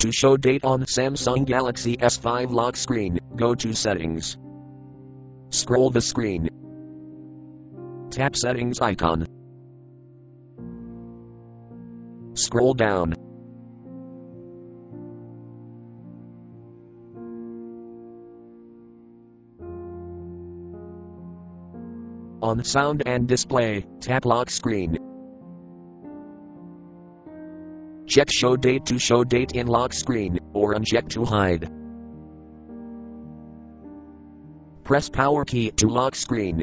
To show date on Samsung Galaxy S5 lock screen, go to Settings. Scroll the screen. Tap Settings icon. Scroll down. On Sound and Display, tap Lock Screen. Check Show Date to show date in lock screen, or uncheck to hide. Press Power key to lock screen.